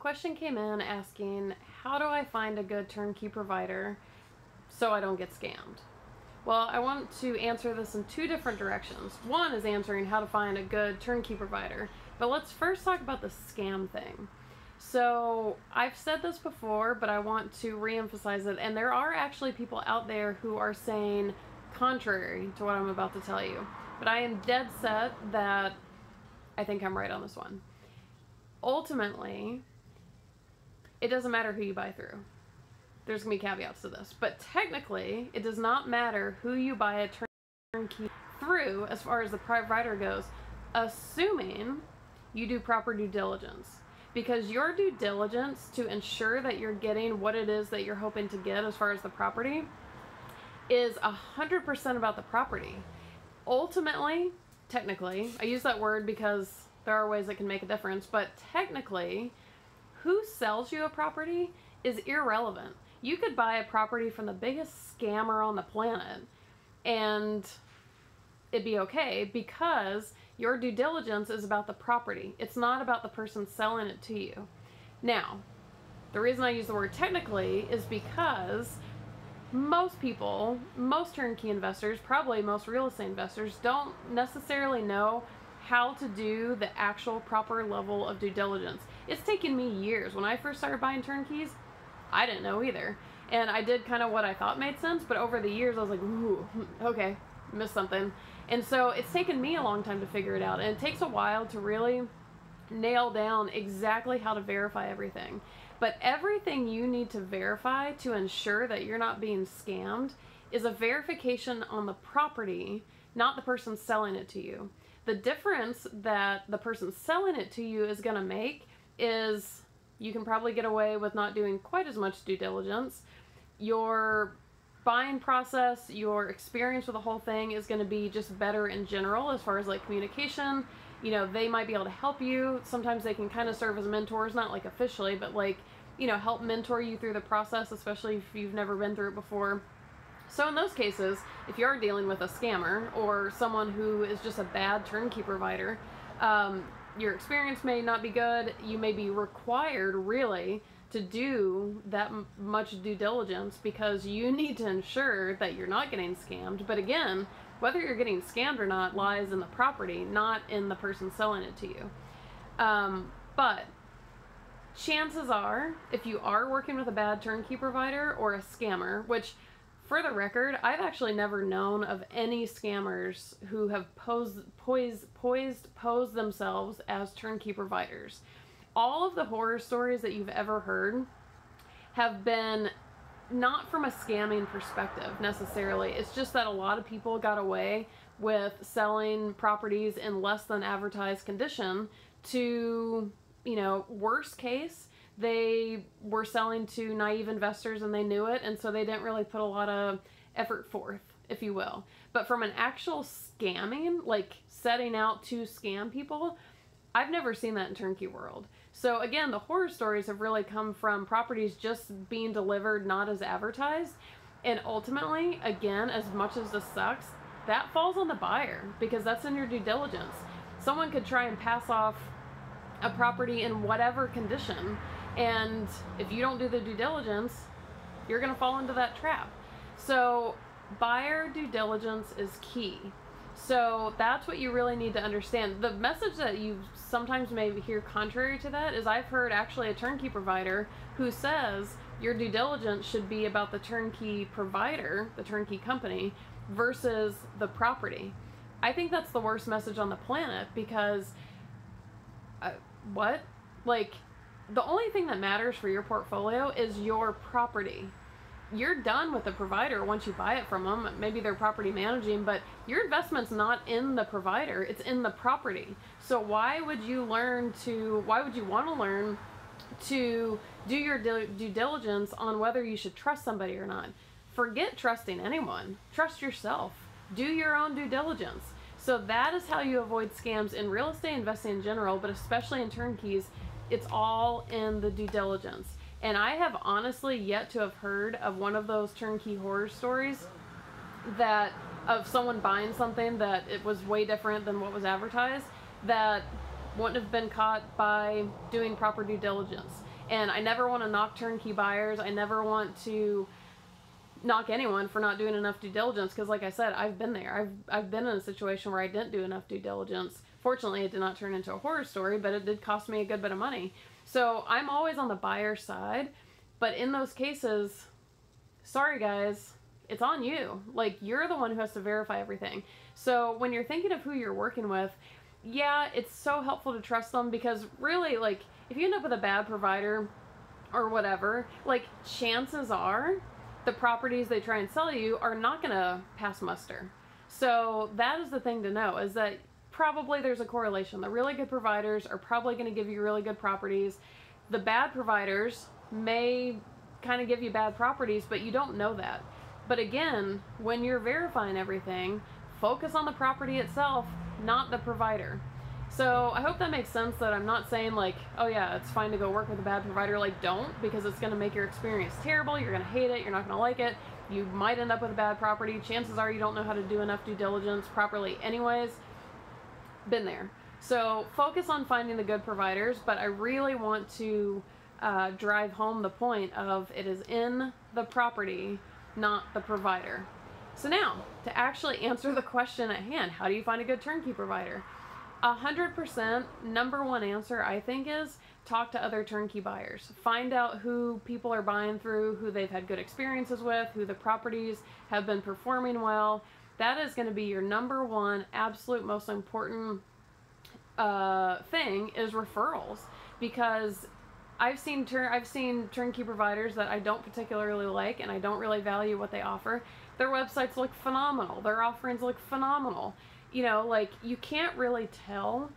question came in asking, how do I find a good turnkey provider so I don't get scammed? Well, I want to answer this in two different directions. One is answering how to find a good turnkey provider, but let's first talk about the scam thing. So, I've said this before, but I want to reemphasize it, and there are actually people out there who are saying contrary to what I'm about to tell you. But I am dead set that I think I'm right on this one. Ultimately, it doesn't matter who you buy through. There's going to be caveats to this. But technically, it does not matter who you buy a turnkey through as far as the provider goes, assuming you do proper due diligence. Because your due diligence to ensure that you're getting what it is that you're hoping to get as far as the property is 100% about the property. Ultimately, technically, I use that word because there are ways that can make a difference, but technically, who sells you a property is irrelevant. You could buy a property from the biggest scammer on the planet and it'd be okay because your due diligence is about the property. It's not about the person selling it to you. Now, the reason I use the word technically is because most people, most turnkey investors, probably most real estate investors, don't necessarily know how to do the actual proper level of due diligence. It's taken me years. When I first started buying turnkeys, I didn't know either. And I did kind of what I thought made sense, but over the years I was like, ooh, hmm, okay, missed something. And so it's taken me a long time to figure it out. And it takes a while to really nail down exactly how to verify everything. But everything you need to verify to ensure that you're not being scammed is a verification on the property, not the person selling it to you. The difference that the person selling it to you is going to make is you can probably get away with not doing quite as much due diligence. Your buying process, your experience with the whole thing is going to be just better in general as far as like communication. You know, they might be able to help you. Sometimes they can kind of serve as mentors, not like officially, but like, you know, help mentor you through the process, especially if you've never been through it before. So in those cases, if you are dealing with a scammer or someone who is just a bad turnkey provider, um, your experience may not be good. You may be required, really, to do that much due diligence because you need to ensure that you're not getting scammed. But again, whether you're getting scammed or not lies in the property, not in the person selling it to you. Um, but chances are, if you are working with a bad turnkey provider or a scammer, which for the record, I've actually never known of any scammers who have posed, poised, poised, posed themselves as turnkey providers. All of the horror stories that you've ever heard have been not from a scamming perspective necessarily. It's just that a lot of people got away with selling properties in less than advertised condition to, you know, worst case, they were selling to naive investors and they knew it, and so they didn't really put a lot of effort forth, if you will. But from an actual scamming, like setting out to scam people, I've never seen that in turnkey world. So again, the horror stories have really come from properties just being delivered not as advertised. And ultimately, again, as much as this sucks, that falls on the buyer because that's in your due diligence. Someone could try and pass off a property in whatever condition and if you don't do the due diligence, you're going to fall into that trap. So, buyer due diligence is key. So, that's what you really need to understand. The message that you sometimes may hear contrary to that is I've heard actually a turnkey provider who says your due diligence should be about the turnkey provider, the turnkey company, versus the property. I think that's the worst message on the planet because uh, what? Like, the only thing that matters for your portfolio is your property. You're done with the provider once you buy it from them. Maybe they're property managing, but your investment's not in the provider, it's in the property. So why would you learn to why would you want to learn to do your due diligence on whether you should trust somebody or not? Forget trusting anyone. Trust yourself. Do your own due diligence. So that is how you avoid scams in real estate investing in general, but especially in turnkeys it's all in the due diligence. And I have honestly yet to have heard of one of those turnkey horror stories that of someone buying something that it was way different than what was advertised that wouldn't have been caught by doing proper due diligence. And I never want to knock turnkey buyers. I never want to knock anyone for not doing enough due diligence because like I said, I've been there. I've I've been in a situation where I didn't do enough due diligence. Fortunately, it did not turn into a horror story, but it did cost me a good bit of money. So, I'm always on the buyer side, but in those cases, sorry guys, it's on you. Like you're the one who has to verify everything. So, when you're thinking of who you're working with, yeah, it's so helpful to trust them because really like if you end up with a bad provider or whatever, like chances are the properties they try and sell you are not going to pass muster. So that is the thing to know is that probably there's a correlation. The really good providers are probably going to give you really good properties. The bad providers may kind of give you bad properties, but you don't know that. But again, when you're verifying everything, focus on the property itself, not the provider. So I hope that makes sense that I'm not saying like, oh yeah, it's fine to go work with a bad provider. Like don't because it's going to make your experience terrible. You're going to hate it. You're not going to like it. You might end up with a bad property. Chances are you don't know how to do enough due diligence properly anyways. Been there. So focus on finding the good providers, but I really want to uh, drive home the point of it is in the property, not the provider. So now, to actually answer the question at hand, how do you find a good turnkey provider? A hundred percent number one answer I think is talk to other turnkey buyers. Find out who people are buying through, who they've had good experiences with, who the properties have been performing well. That is going to be your number one, absolute most important uh, thing is referrals because I've seen turn I've seen turnkey providers that I don't particularly like and I don't really value what they offer. Their websites look phenomenal. Their offerings look phenomenal you know, like you can't really tell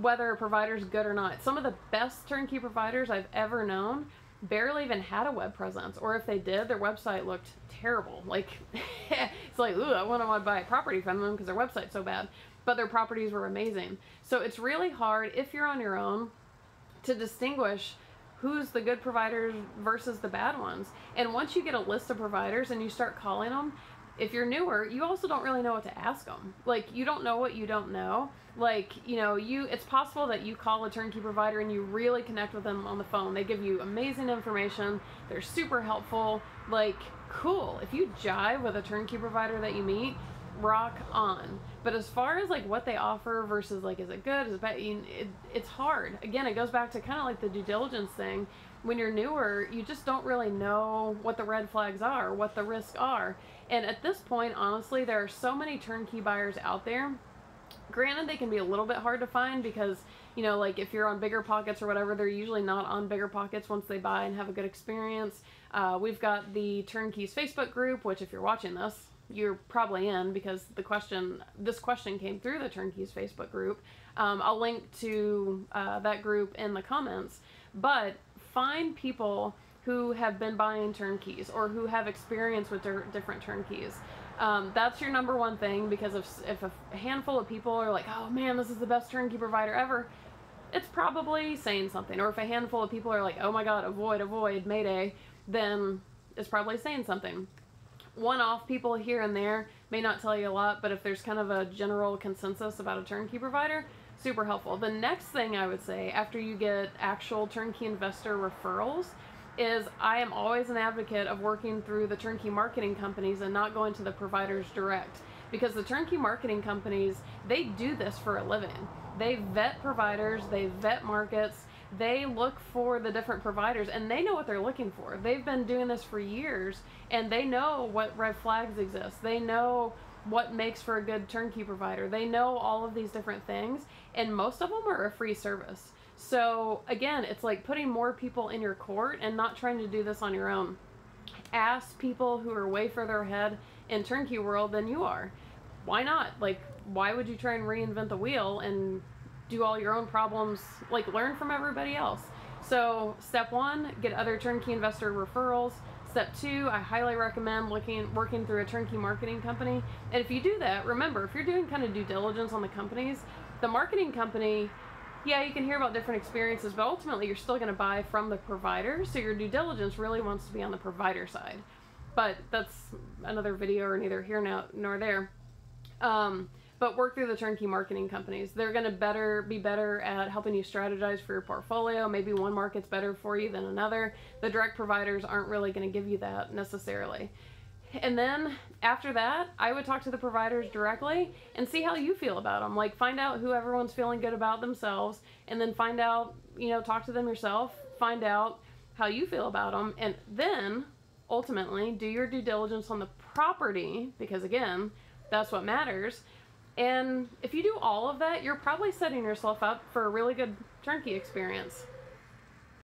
whether a provider's good or not. Some of the best turnkey providers I've ever known barely even had a web presence, or if they did, their website looked terrible. Like, it's like, ooh, I wouldn't want to buy a property from them because their website's so bad. But their properties were amazing. So it's really hard if you're on your own to distinguish who's the good providers versus the bad ones. And once you get a list of providers and you start calling them, if you're newer, you also don't really know what to ask them. Like you don't know what you don't know. Like, you know, you it's possible that you call a turnkey provider and you really connect with them on the phone. They give you amazing information. They're super helpful. Like, cool. If you jive with a turnkey provider that you meet, rock on. But as far as like what they offer versus like is it good, is it bad, it, it's hard. Again, it goes back to kind of like the due diligence thing. When you're newer, you just don't really know what the red flags are, what the risks are. And at this point, honestly, there are so many turnkey buyers out there. Granted, they can be a little bit hard to find because, you know, like if you're on BiggerPockets or whatever, they're usually not on BiggerPockets once they buy and have a good experience. Uh, we've got the Turnkeys Facebook group, which if you're watching this, you're probably in because the question, this question came through the Turnkeys Facebook group. Um, I'll link to uh, that group in the comments. But find people who have been buying turnkeys or who have experience with different turnkeys. Um, that's your number one thing because if, if a handful of people are like, oh man, this is the best turnkey provider ever, it's probably saying something. Or if a handful of people are like, oh my god, avoid, avoid, mayday, then it's probably saying something. One off people here and there may not tell you a lot, but if there's kind of a general consensus about a turnkey provider, super helpful. The next thing I would say after you get actual turnkey investor referrals is I am always an advocate of working through the turnkey marketing companies and not going to the providers direct because the turnkey marketing companies they do this for a living. They vet providers, they vet markets, they look for the different providers and they know what they're looking for. They've been doing this for years and they know what red flags exist. They know what makes for a good turnkey provider. They know all of these different things and most of them are a free service. So again, it's like putting more people in your court and not trying to do this on your own. Ask people who are way further ahead in turnkey world than you are. Why not? Like, why would you try and reinvent the wheel and do all your own problems? Like, learn from everybody else. So, step one, get other turnkey investor referrals. Step two, I highly recommend looking working through a turnkey marketing company. And if you do that, remember, if you're doing kind of due diligence on the companies, the marketing company yeah, you can hear about different experiences, but ultimately you're still going to buy from the provider. So your due diligence really wants to be on the provider side. But that's another video or neither here now nor there. Um, but work through the turnkey marketing companies. They're going to better be better at helping you strategize for your portfolio. Maybe one market's better for you than another. The direct providers aren't really going to give you that necessarily. And then after that, I would talk to the providers directly and see how you feel about them. Like find out who everyone's feeling good about themselves and then find out, you know, talk to them yourself, find out how you feel about them and then ultimately do your due diligence on the property because again, that's what matters. And if you do all of that, you're probably setting yourself up for a really good turnkey experience.